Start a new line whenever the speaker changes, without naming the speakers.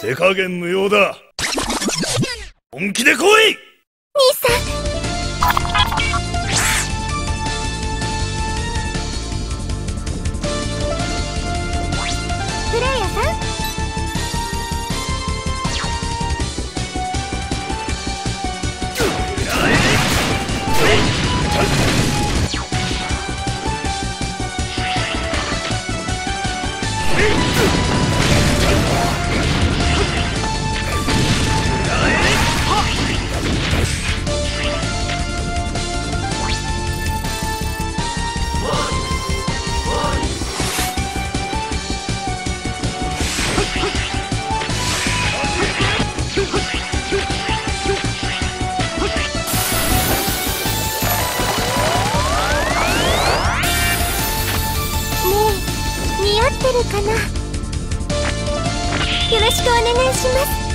手加減無用だ。本気で来い！
兄さん。フレイヤさんるかな。よろしくお願いします。